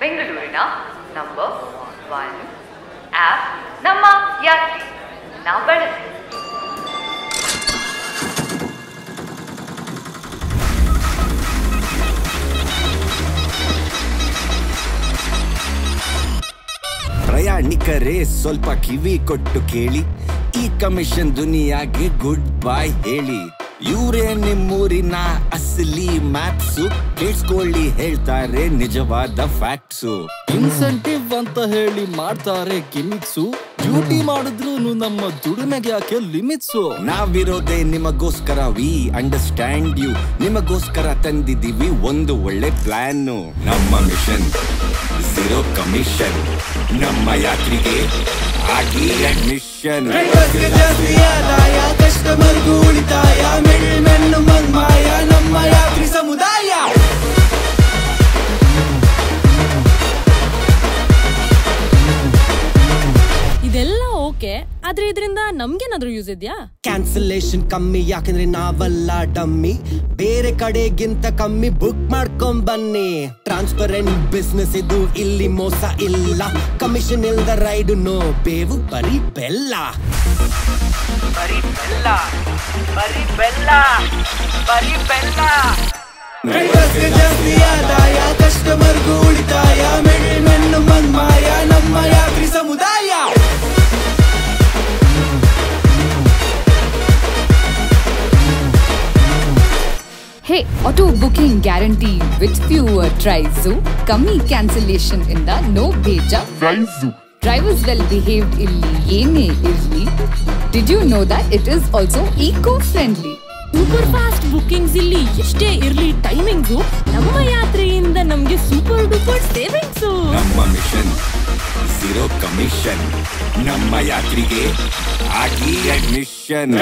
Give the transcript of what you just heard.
ಬೆಂಗಳೂರಿನ number one app ನಮ್ಮ ಯಾತ್ರೆ. ನಾವು ಬಳಸಿ ಪ್ರಯಾಣಿಕರೇ ಸ್ವಲ್ಪ ಕಿವಿ ಕೊಟ್ಟು ಕೇಳಿ, ಈ ಕಮಿಷನ್ ದುನಿಯಾಗೆ ಗುಡ್ ಬೈ ಹೇಳಿ. ಇವರೇ ನಿಮ್ಮೂರಿನ ಅಸಲಿ ಮ್ಯಾಪ್ಸು. ಕೇಳಿಸ್ಕೊಳ್ಳಿ, ಹೇಳ್ತಾರೆ ನಿಜವಾದ ಫ್ಯಾಕ್ಟ್ಸು. ಇನ್ಸೆಂಟಿವ್ ಅಂತ ಹೇಳಿ ಮಾಡ್ತಾರೆ ಗಿಮಿಕ್ಸು ಡ್ಯೂಟಿ ಮಾಡಿದ್ರು ನಮ್ಮ ದುಡಿಮೆಗೆ ಯಾಕೆ ಲಿಮಿಟ್ಸು? ನಾವಿರೋದೇ ನಿಮಗೋಸ್ಕರ, ವಿ ಅಂಡರ್ಸ್ಟ್ಯಾಂಡ್ ಯು. ನಿಮಗೋಸ್ಕರ ತಂದಿದ್ದೀವಿ ಒಂದು ಒಳ್ಳೆ ಪ್ಲಾನ್. ನಮ್ಮ ಮಿಷನ್, ಝೀರೋ ಕಮಿಷನ್. ನಮ್ಮ ಯಾತ್ರಿಗೆ ಆಗಿ ಅಡ್ಮಿಷನ್ ಡ್ರೈವರ್ಸ್ಗೆ ಓಕೆ ಆದ್ರೆ ಇದರಿಂದ ನಮ್ಗೇನಾದ್ರೂ ಯೂಸ್ ಇದೆಯಾ? ಕ್ಯಾನ್ಸಲೇಷನ್ ಕಮ್ಮಿ ಯಾಕಂದ್ರೆ ನಾವೆಲ್ಲ ಡಮ್ಮಿ. ಬೇರೆ ಕಡೆಗಿಂತ ಕಮ್ಮಿ ಬುಕ್ ಮಾಡ್ಕೊಂಡ್ ಬನ್ನಿ. ಟ್ರಾನ್ಸ್ಪರೆಂಟ್ ಬಿಸ್ನೆಸ್ ಇದು ಇಲ್ಲಿ ಮೋಸ ಇಲ್ಲ. ಕಮಿಷನ್ ಇಲ್ದ ರೈಡ್ ನೋ ಬೇವು ಬರೀ ಬೆಲ್ಲ. ಬರೀ ಬೆಲ್ಲ ಬರೀ ಬೆಲ್ಲ ಬರೀ ಬೆಲ್ಲ. Hey auto booking guarantee with fewer tries ಕಮ್ಮಿ ಕ್ಯಾನ್ಸಲೇಷನ್ ಇಂದ ನೋ ಬೇಜ. ಡ್ರೈವರ್ಸ್ ವೆಲ್ ಬಿಹೇವ್ಡ್ ಇಲ್ಲಿ ಏನೇ ಇರ್ಲಿ. Did you know that it is also eco friendly super fast bookings ಇಲ್ಲಿ ಎಷ್ಟೇ ಇರಲಿ ಟೈಮಿಂಗ್ಸು ನಮ್ಮ ಯಾತ್ರೆಯಿಂದ ನಮಗೆ ಸೂಪರ್ ಡೂಪರ್ ಸೇವಿಂಗ್ಸು ನಮ್ಮ ಮಿಷನ್ ಝೀರೋ ಕಮಿಷನ್ ನಮ್ಮ ಯಾತ್ರಿಗೆ ಆಗಿ ಅಡ್ಮಿಷನ್